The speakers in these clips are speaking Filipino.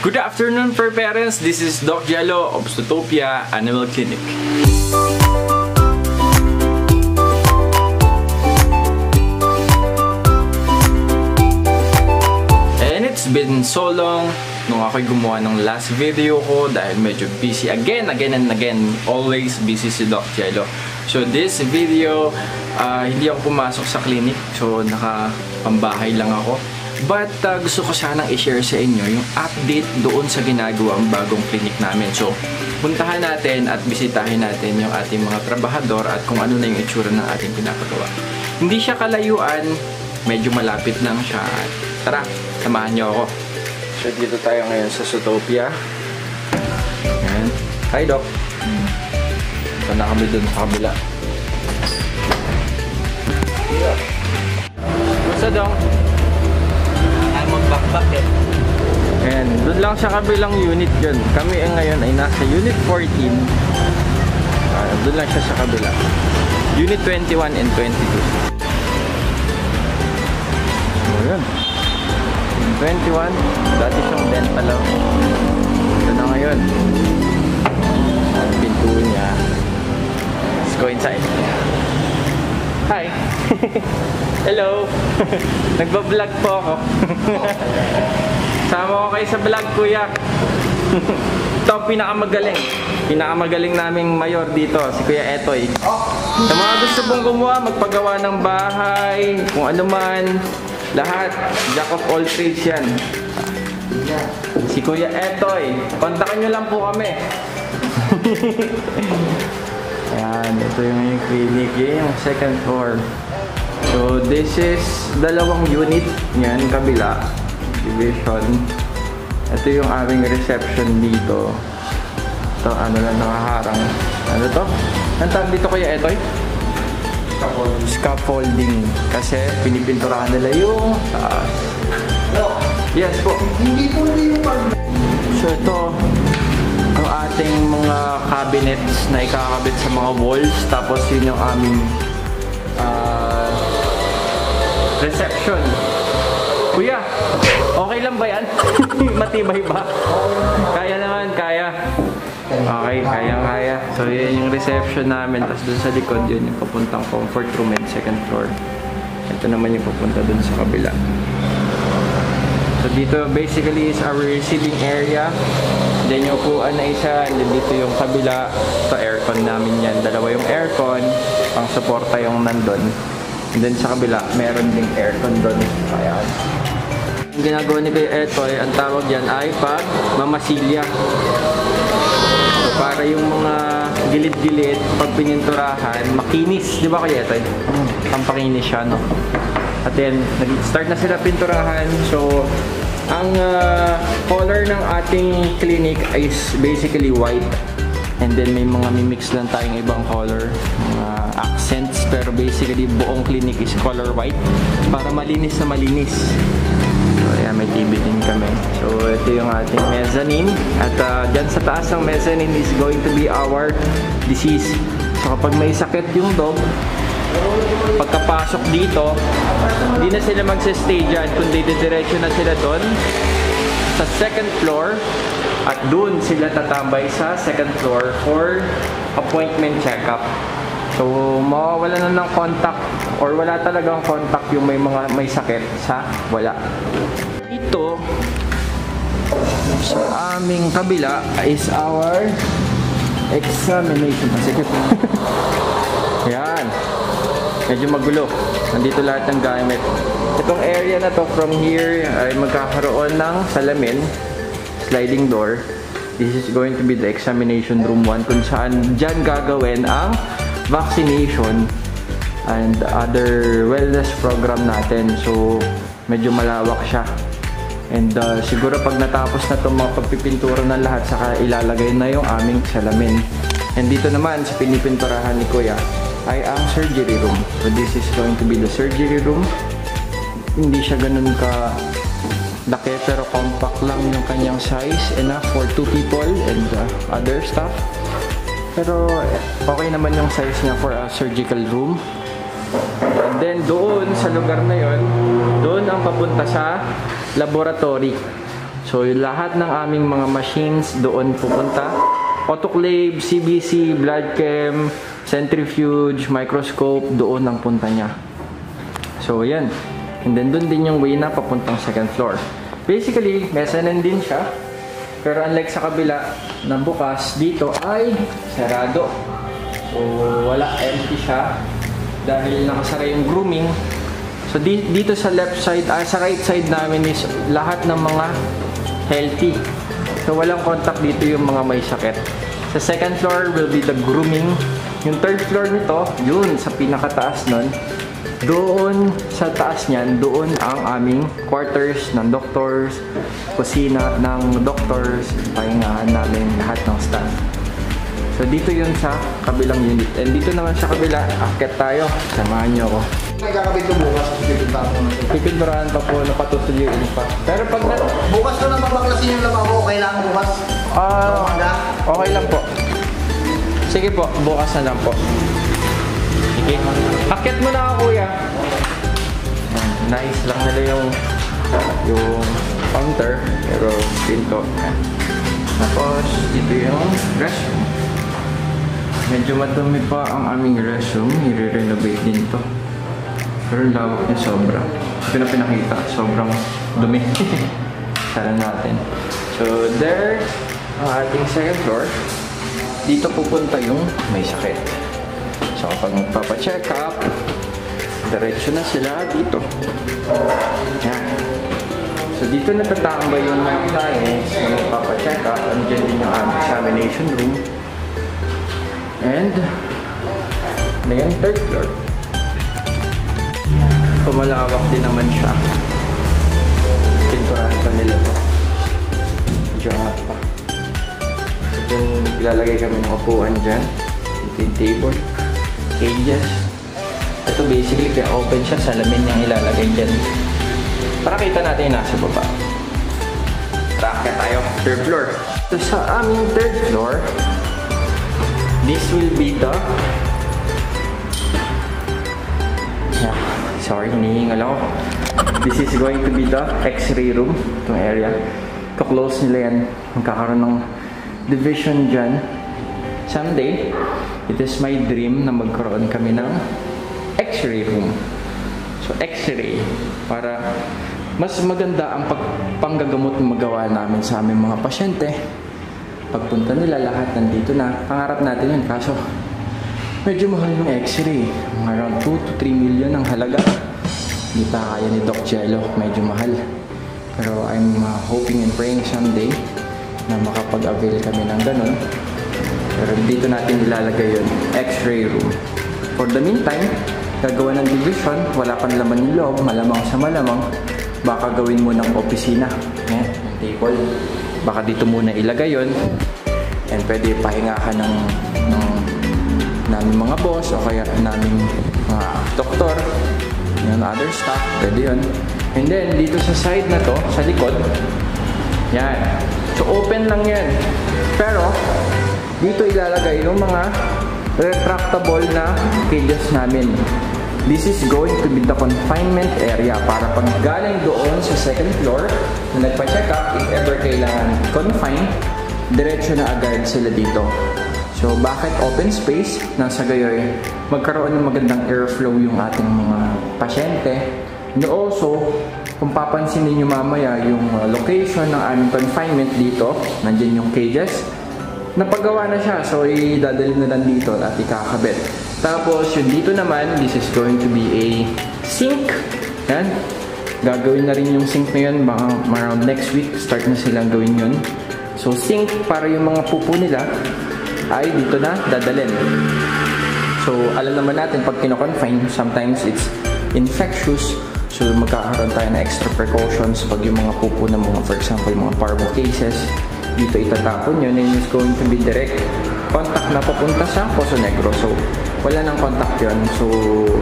Good afternoon for parents. This is Doc Jello of Zootopia Animal Clinic. And it's been so long nung ako'y gumawa ng last video ko dahil medyo busy again, again and again. Always busy si Doc Jello. So this video, ah, hindi ako pumasok sa clinic. So nakapambahay lang ako. But uh, gusto ko sanang i-share sa inyo yung update doon sa ginagawang bagong clinic namin. So, puntahan natin at bisitahin natin yung ating mga trabahador at kung ano na yung itsura ng ating pinapagawa. Hindi siya kalayuan, medyo malapit lang siya. Tara, samahan niyo ako. So, dito tayo ngayon sa Zootopia. Ayan. Hi, Doc. Ito na kami dun sa kabila. Basta, Doc. Ay, magbakbak eh. Ayan, doon lang sa kabilang unit yun. Kami eh, ngayon ay nasa Unit 14. Ah, doon lang siya sa kabila. Unit 21 and 22. So, yun. Yung 21, dati siyang dental lang. Ito na ngayon. Pinto niya. Let's go inside. Hello! Nagbablog po ako. Sama ko kayo sa vlog, kuya. Ito ang pinakamagaling. Pinakamagaling naming mayor dito, si Kuya Etoy. Sa mga gusto pong gumawa, magpagawa ng bahay, kung ano man, lahat. Jack of all trades yan. Si Kuya Etoy. Kontakin nyo lang po kami. Ayan, ito yung clinic, yun yung second floor. So, this is dalawang unit. Yan, kabila. Division. Ito yung aming reception dito. Ito, ano lang nakaharang. Ano to? Ang dito kaya ito Scaffolding. Scaffolding. Kasi pinipinturahan nila yung taas. Yes po. Hindi po hindi yung pag... So ito, ang ating mga cabinets na ikakabit sa mga walls. Tapos yun yung aming ah, reception. Kuya, okay lang ba yan? Matibay ba? Kaya naman, kaya. Okay, kaya, kaya. So yun yung reception namin. Tapos dun sa likod, yun yung papuntang comfort room and second floor. Ito naman yung papunta dun sa kabila. So dito basically is our receiving area. Then yung upuan na isa, and dito yung kabila. Ito aircon namin yan. Dalawa yung aircon, pang suporta yung nandun. And then sa kabila, meron ding aircon doon. Ayan. Ang ginagawa ni Kuya Etoy, ang tawag yan ay pag mamasilya. So para yung mga gilid-gilid, pag pininturahan, makinis. Di ba Kuya Etoy? Ang pakinis siya, no? At then, nag-start na sila pinturahan. So, ang ah, color ng ating clinic is basically white. And then may mga mimix lang tayong ibang color, accents. Pero basically, buong clinic is color white para malinis na malinis. So, ayan, may TV din kami. So, ito yung ating mezzanine. At ah, dyan sa taas ng mezzanine is going to be our disease. So, kapag may sakit yung dog, pagkapasok dito, hindi na sila magsistay dyan, kundi didiretso na sila doon sa second floor at doon sila tatambay sa second floor for appointment checkup. So, mawawala na ng contact or wala talagang contact yung may mga may sakit sa wala. Ito sa aming kabila is our examination. Masikip. Yan. Medyo magulo. Nandito lahat ng gamit. Itong area na to from here ay magkakaroon ng salamin, sliding door. This is going to be the examination room 1 kung saan dyan gagawin ang vaccination and other wellness program natin. So, medyo malawak siya. And uh, siguro pag natapos na itong mga pagpipintura ng lahat, saka ilalagay na yung aming salamin. And dito naman sa pinipinturahan ni Kuya ay ang surgery room. So this is going to be the surgery room. Hindi siya ganun ka laki pero compact lang yung kanyang size. Enough for two people and uh, other stuff. Pero okay naman yung size niya for a surgical room. And then doon sa lugar na yon, doon ang papunta sa laboratory. So, lahat ng aming mga machines doon pupunta. Autoclave, CBC, blood chem, centrifuge, microscope, doon ang punta niya. So, yan. And then, doon din yung way na papuntang second floor. Basically, mezzanine din siya. Pero unlike sa kabila na bukas, dito ay sarado. So, wala, empty siya. Dahil nakasara yung grooming. So, di- dito sa left side, ah, sa right side namin is lahat ng mga healthy. So, walang contact dito yung mga may sakit. Sa second floor will be the grooming. Yung third floor nito, yun, sa pinakataas nun, doon sa taas niyan, doon ang aming quarters ng doctors, kusina ng doctors, pahingahan namin lahat ng staff. So dito yun sa kabilang unit. And dito naman sa kabila, akit tayo. Samahan niyo ako. May kakabit ko bukas. Pipinta ko na ito. Pipinurahan pa po, napatutulyoin pa. Pero pag na... Bukas ko na mabaklasin yung lababo. Kailangan bukas. Ah, Umaga. okay lang po. Sige po, bukas na lang po. Sige. Akit mo na ako, kuya. Nice lang nila yung yung counter, pero pinto. Tapos, dito yung restroom. Medyo madumi pa ang aming restroom. I-renovate din to. Pero lawak niya sobra. Ko na pinakita. Sobrang dumi. Sara natin. So, there, ang ating second floor. Dito pupunta yung may sakit. So, kapag magpapacheck up, diretso na sila dito. Yan. So, dito natatambay yung mga clients na magpapacheck up. Andiyan din yung aming examination room. And, na yung third floor. Pumalawak din naman siya. Pinturahan pa nila to. Angat pa. So, kung ilalagay kami ng upuan dyan, ito yung table, cages. Ito basically, kaya open siya, salamin niyang ilalagay dyan. Para kita natin yung nasa baba. Racket tayo, third floor. So, sa aming third floor, this will be the Yeah, sorry, hinihingal ako. This is going to be the x-ray room, itong area. Ka-close nila yan. Magkakaroon ng division dyan. Someday, it is my dream na magkaroon kami ng x-ray room. So, x-ray. Para mas maganda ang pagpanggagamot na magawa namin sa aming mga pasyente. Pagpunta nila, lahat nandito na. Pangarap natin yun. Kaso, Medyo mahal yung x-ray. Mga Around 2 to 3 million ang halaga. Hindi pa kaya ni Doc Jello. Medyo mahal. Pero I'm uh, hoping and praying someday na makapag-avail kami ng ganun. Pero dito natin ilalagay yun. X-ray room. For the meantime, gagawa ng division. Wala pang laman yung loob. Malamang sa malamang. Baka gawin mo ng opisina. Yan, yung table. Baka dito muna ilagay yun. And pwede pahingahan ng, ng namin mga boss o kaya namin mga doktor, yung other staff, pwede yun. And then, dito sa side na to, sa likod, yan. So, open lang yan. Pero, dito ilalagay yung mga retractable na cages namin. This is going to be the confinement area para pag galing doon sa second floor na nagpa-check up, if ever kailangan confine, diretso na agad sila dito. So, bakit open space? Nasa gayoy, magkaroon ng magandang airflow yung ating mga pasyente. And also, kung papansin ninyo mamaya yung uh, location ng aming confinement dito, nandyan yung cages, napagawa na siya. So, idadalhin na lang dito at ikakabit. Tapos, yung dito naman, this is going to be a sink. Yan. Gagawin na rin yung sink na yun. Baka around next week, start na silang gawin yun. So, sink para yung mga pupo nila ay dito na dadalhin. So, alam naman natin pag kino-confine, sometimes it's infectious. So, magkakaroon tayo ng extra precautions pag yung mga pupo ng mga, for example, mga parvo cases, dito itatapon yun and it's going to be direct contact na papunta sa Poso Negro. So, wala nang contact yun. So,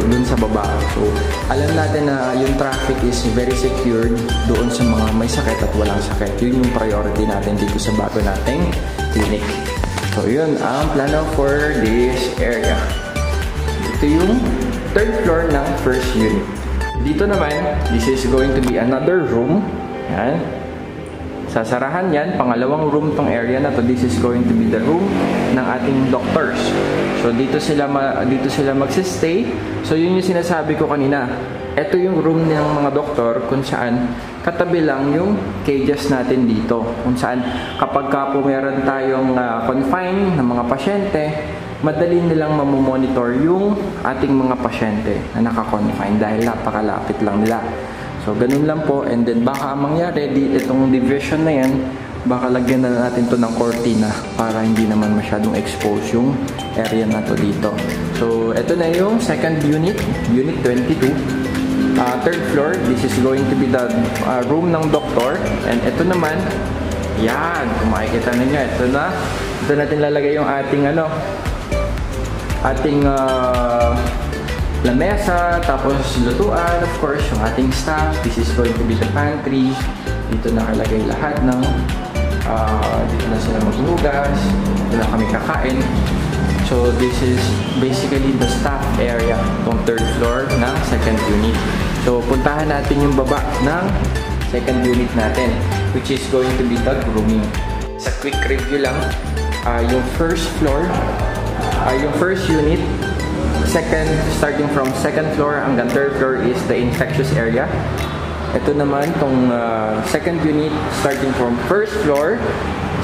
dun sa baba. So, alam natin na yung traffic is very secured doon sa mga may sakit at walang sakit. Yun yung priority natin dito sa bago nating clinic. So, yun ang plano for this area. Ito yung third floor ng first unit. Dito naman, this is going to be another room. Yan. Sasarahan yan. Pangalawang room tong area na to. This is going to be the room ng ating doctors. So dito sila ma- dito sila magsistay. So yun yung sinasabi ko kanina. Ito yung room ng mga doktor kung saan katabi lang yung cages natin dito. Kung saan kapag ka po meron tayong uh, confine ng mga pasyente, madali nilang mamomonitor yung ating mga pasyente na naka-confine dahil napakalapit lang nila. So, ganun lang po. And then, baka ang mangyari, di, itong division na yan, baka lagyan na natin to ng cortina para hindi naman masyadong expose yung area na to dito. So, ito na yung second unit, unit 22. Uh, third floor, this is going to be the uh, room ng doktor. And ito naman, yan, kung makikita ninyo, ito na. Ito natin lalagay yung ating ano, ating uh, lamesa, tapos lutuan, of course, yung ating staff. This is going to be the pantry. Dito nakalagay lahat ng uh, dito na sila maghugas, dito na kami kakain. So, this is basically the staff area, itong third floor ng second unit. So, puntahan natin yung baba ng second unit natin, which is going to be the grooming. Sa quick review lang, uh, yung first floor, uh, yung first unit, second, starting from second floor hanggang third floor is the infectious area. Ito naman, tong uh, second unit, starting from first floor,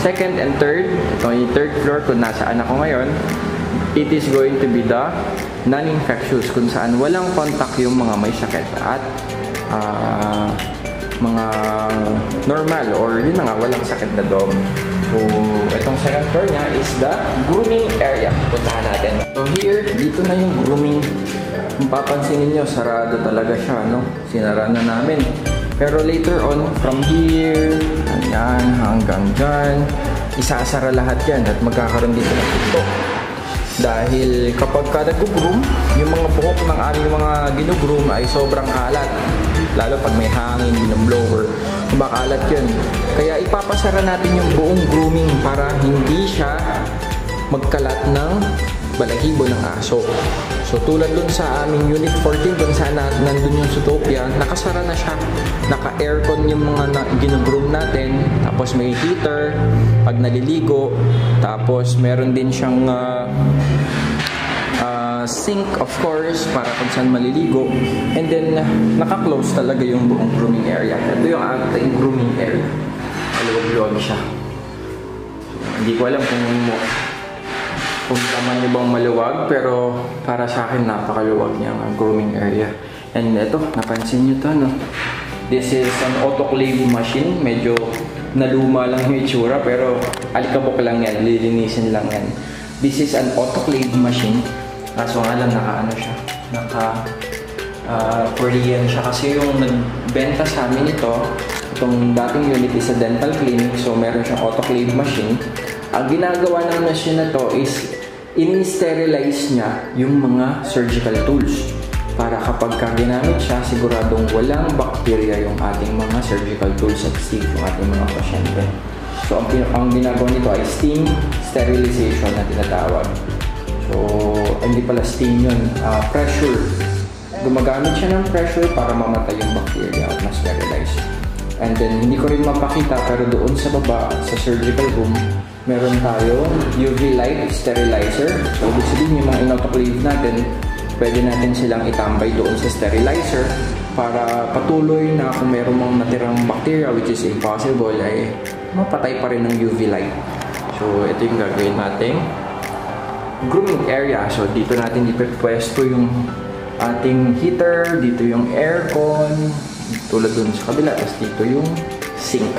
second and third, ito third floor kung nasaan ako ngayon, it is going to be the non-infectious kung saan walang contact yung mga may sakit at uh, mga normal or yun na nga, walang sakit na dog. So, second floor niya is the grooming area. Puntahan natin. So here, dito na yung grooming. Kung papansinin nyo, sarado talaga siya, no? Sinara na namin. Pero later on, from here, ayan, hanggang dyan, isasara lahat yan at magkakaroon dito ng pinto. Dahil kapag ka nag-groom, yung mga buhok ng aming mga ginugroom ay sobrang kalat. Lalo pag may hangin, ng blower, kumakalat yun. Kaya ipapasara natin yung buong grooming para hindi siya magkalat ng balahibo ng aso. So tulad dun sa aming Unit 14 kung saan na, nandun yung Zootopia, nakasara na siya. Naka-aircon yung mga na, ginugroom natin. Tapos may heater pag naliligo. Tapos meron din siyang uh, sink of course para kung saan maliligo. And then naka-close talaga yung buong grooming area. Ito yung ating grooming area. Maluwag-luwag siya. Hindi ko alam kung kung tama niyo bang maluwag, pero para sa akin napakaluwag niya ang grooming area. And ito, napansin niyo to, no? This is an autoclave machine. Medyo naluma lang yung itsura, pero alikabok lang yan. Lilinisin lang yan. This is an autoclave machine. Kaso nga lang, naka ano siya, naka uh, Korean siya. Kasi yung nagbenta sa amin ito, itong dating unit is a dental clinic, so meron siyang autoclave machine. Ang ginagawa ng machine na to is ini-sterilize niya yung mga surgical tools para kapag ka ginamit siya, siguradong walang bacteria yung ating mga surgical tools at steam yung ating mga pasyente. So, ang, ang ginagawa nito ay steam sterilization na tinatawag. So, hindi pala steam yun, uh, pressure. Gumagamit siya ng pressure para mamatay yung bacteria at ma-sterilize. And then, hindi ko rin mapakita pero doon sa baba, sa surgical room, meron tayo UV light sterilizer. So, ibig sabihin yung mga inautoclave natin, pwede natin silang itambay doon sa sterilizer para patuloy na kung meron mga natirang bacteria which is impossible ay mapatay pa rin ng UV light. So, ito yung gagawin nating grooming area. So, dito natin ipipwesto yung ating heater, dito yung aircon, tulad dun sa kabila, tapos dito yung sink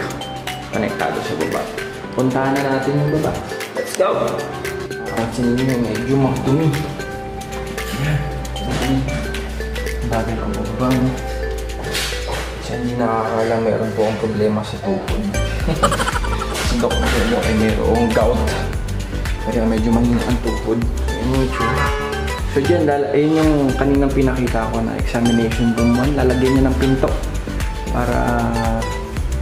konektado sa baba. Puntahan na natin yung baba. Let's go! Pansin nyo, medyo makdumi. Bagay ang baba. Kasi hindi nakakala meron po ang problema sa tukod. Ang doktor mo ay mayroong gout. Kaya medyo mahina ang tukod. Yan yung itsura. So dyan, ayun yung kaninang pinakita ko na examination room 1. Lalagyan niya ng pinto para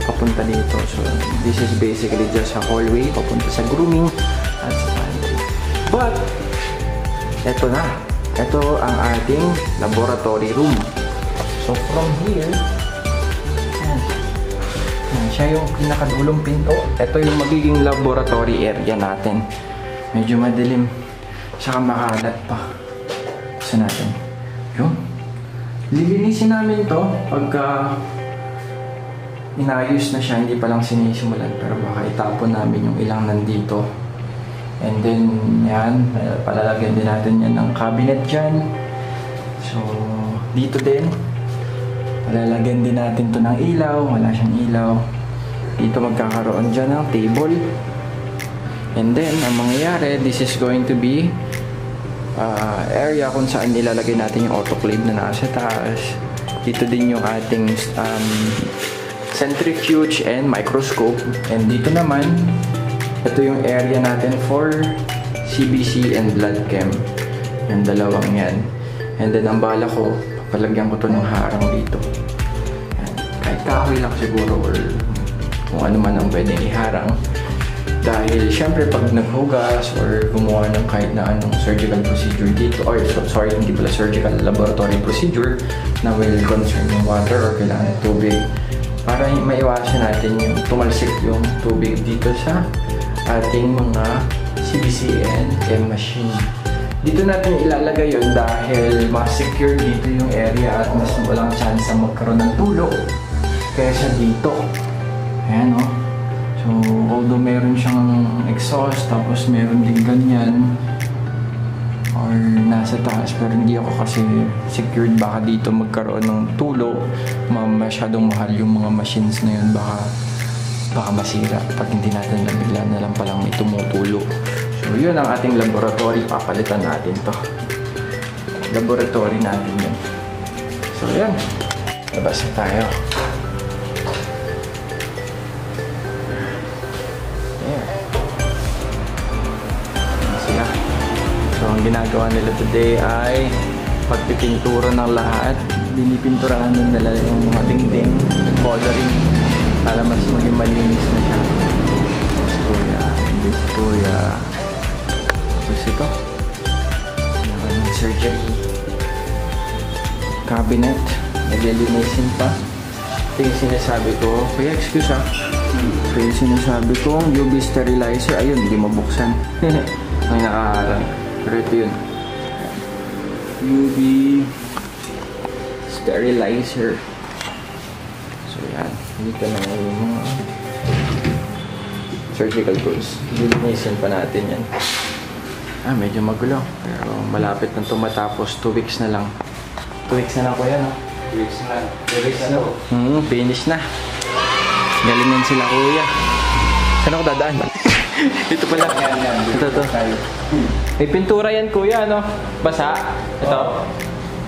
papunta dito. So, this is basically just a hallway papunta sa grooming at sa pantry. But, eto na. Ito ang ating laboratory room. So, from here, yan. Yan siya yung pinakadulong pinto. Ito yung magiging laboratory area natin. Medyo madilim. Saka makalat pa. Gusto natin. Yun. Lilinisin namin to pagka inayos na siya, hindi pa lang sinisimulan. Pero baka itapon namin yung ilang nandito. And then, yan, palalagyan din natin yan ng cabinet dyan. So, dito din, palalagyan din natin to ng ilaw. Wala siyang ilaw. Dito magkakaroon dyan ng table. And then, ang mangyayari, this is going to be uh, area kung saan ilalagay natin yung autoclave na nasa taas. Dito din yung ating um, centrifuge and microscope. And dito naman, ito yung area natin for CBC and blood chem. Yung dalawang yan. And then, ang bala ko, papalagyan ko to ng harang dito. Yan. Kahit kahoy lang siguro or kung ano man ang pwedeng iharang. Dahil syempre pag naghugas or gumawa ng kahit na anong surgical procedure dito, or so, sorry, hindi pala surgical, laboratory procedure na will concern yung water or kailangan ng tubig para maiwasan natin yung tumalsik yung tubig dito sa ating mga CBC and machine. Dito natin ilalagay yun dahil mas secure dito yung area at mas walang chance na magkaroon ng tulo kaysa dito. Ayan o. Oh. So, although meron siyang exhaust, tapos meron din ganyan, or nasa taas, pero hindi ako kasi secured baka dito magkaroon ng tulo, masyadong mahal yung mga machines na yun, baka baka masira pag hindi natin nabigla na lang palang may tumutulo. So, yun ang ating laboratory. Papalitan natin to. Laboratory natin yun. So, yan. Labas na tayo. So, ang ginagawa nila today ay pagpipintura ng lahat. Binipinturahan nila yung mga dingding, coloring, para mas maging malinis na siya. This kuya, this kuya. Tapos ito, meron ng surgery. Cabinet, naglilinisin pa. Ito yung sinasabi ko, kuya excuse ah. Ito yung sinasabi kong UV sterilizer. Ayun, hindi mabuksan. May nakaharang. Pero ito yun. UV sterilizer. So yan. Dito na yung mga surgical tools. Lilinisin pa natin yan. Ah, medyo magulo. Pero malapit na tumatapos. 2 weeks na lang. 2 weeks na lang ko yan, no? 2 weeks na. 2 weeks na. Hmm, finish na. Galingan sila, kuya. Saan ako dadaan? Ito pala. Yan, yan. Ito, ito. May pintura yan, kuya, ano? Basa. Ito.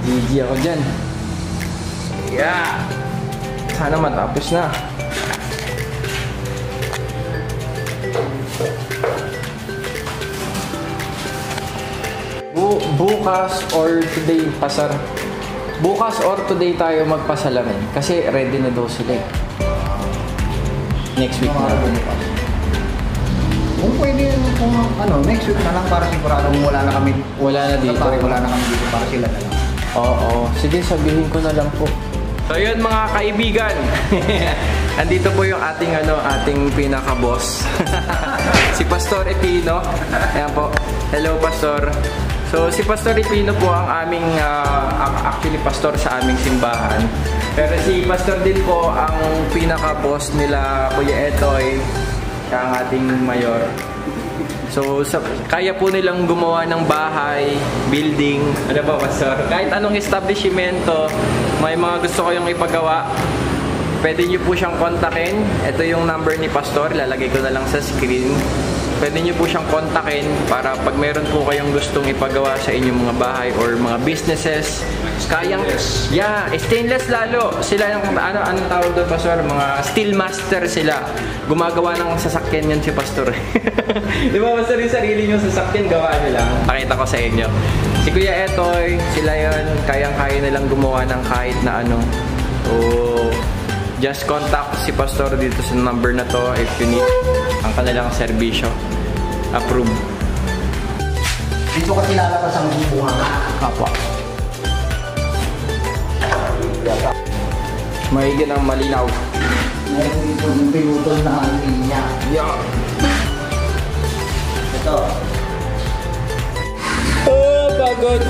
GG ako dyan. Yeah! Sana matapos na. Bu bukas or today, pasar. Bukas or today tayo magpasalamin. Kasi ready na daw sila eh. Next week na. Kung pwede, kung ano, next week na lang para sigurado wala na kami. Wala na dito. Pare, wala na kami dito para sila na lang. Oo, sige sabihin ko na lang po. So yun mga kaibigan. Andito po yung ating ano, ating pinaka-boss. si Pastor Epino. Ayan po. Hello Pastor. So si Pastor Epino po ang aming uh, actually pastor sa aming simbahan. Pero si Pastor din po ang pinaka-boss nila Kuya Etoy, ang ating mayor. So, sa, kaya po nilang gumawa ng bahay, building, ano ba, Pastor? Kahit anong establishmento, may mga gusto kayong ipagawa, pwede nyo po siyang kontakin. Ito yung number ni Pastor, lalagay ko na lang sa screen. Pwede nyo po siyang kontakin para pag meron po kayong gustong ipagawa sa inyong mga bahay or mga businesses, kayang, yeah, stainless lalo. Sila yung, ano, ano tawag doon, Pastor? Mga steel master sila. Gumagawa ng sasakyan yan si Pastor. Di ba, Pastor, yung sarili nyo sasakyan, gawa nyo lang. Pakita ko sa inyo. Si Kuya Etoy, sila yon kayang-kaya nilang gumawa ng kahit na ano. So, just contact si Pastor dito sa number na to if you need ang kanilang serbisyo. Approve. Dito kasi lalabas ang bunga. Apa. Mahigyan ng malinaw. Meron dito yung pinutol na linya. Yeah. Ito. Oh, pagod.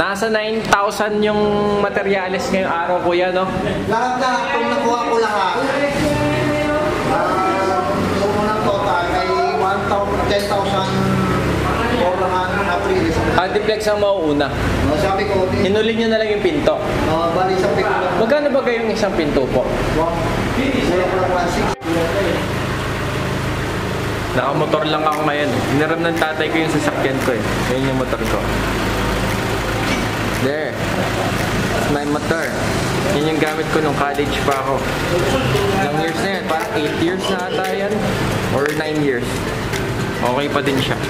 Nasa 9,000 yung materyales ngayong araw, kuya, no? Lahat-lahat, kung nakuha ko lahat, ah, uh, mo ng total ay 1,000, 10,000 400 April. Antiplex ang mauuna. Uh, sabi ko, di, Hinuli nyo na lang yung pinto. uh, bali sa pick lang. Magkano ba kayong isang pinto po? 1,600. Nakamotor lang ako ngayon. Hiniram ng tatay ko yung sasakyan ko eh. Yun yung motor ko. There. That's my motor. Yun yung gamit ko nung college pa ako. Ilang years na yan? Parang 8 years na ata yan. Or 9 years. Okay pa din siya.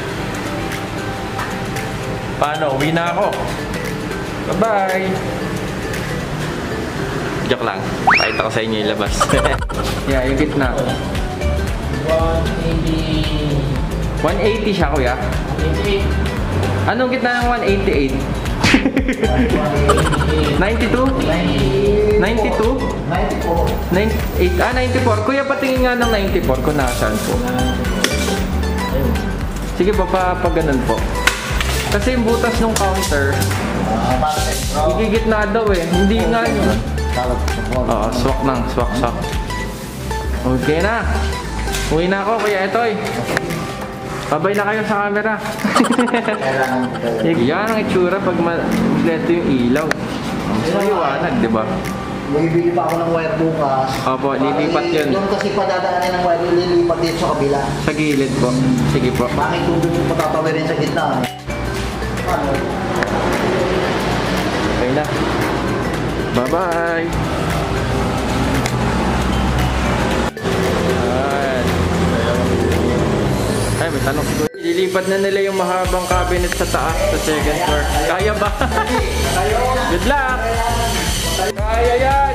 Paano? Uwi na ako. Bye-bye! Joke lang. Pakita ko sa inyo yung labas. yeah, yung gitna. 180 siya, kuya. Anong gitna ng 188? 92? 92? 94. 98, ah, 94. Kuya, patingin nga ng 94 kung nasaan po. Sige pa, pa, pa ganun po. Kasi yung butas ng counter, Ah, bakit? Bro. igigit na daw eh. Hindi nga yun. Oo, swak lang, swak, swak. Okay na. Uwi na ako, Kuya Etoy. Babay na kayo sa camera. Yan ang itsura pag kompleto yung ilaw. Mas maliwanag, di ba? Bumibili pa ako ng wire bukas. Opo, lilipat yun. Doon kasi padadaanin ng wire, lilipat dito sa kabila. Sa gilid po. Sige po. Bakit kung doon mo patatawirin sa gitna? Okay na. Bye-bye! Ay, may tanong siguro. Lilipat na nila yung mahabang cabinet sa taas sa second floor. Kaya ba? Good luck! Kaya yan!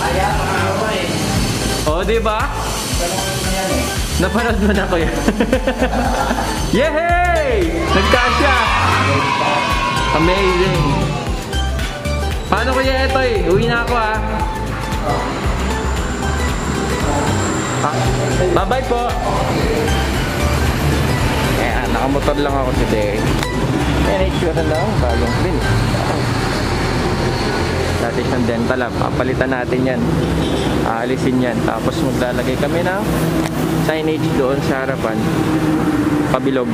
Kaya, makakama eh. O, di ba? Napanood mo na ko yan. Yehey! Nagkasya! Amazing! Paano kuya ito eh? Uwi na ako ah. Ah, Bye-bye po! Ayan, nakamotor lang ako today. Ayan, itsura lang. Bagong clean. Dati siyang dental lab. Papalitan natin yan. Aalisin yan. Tapos maglalagay kami ng signage doon sa harapan. Pabilog.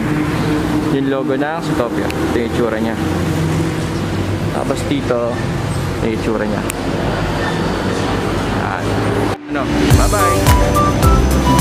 Yung logo ng Zootopia. Ito yung itsura niya. Tapos dito, ito yung itsura niya. Yan. Ano? Bye-bye!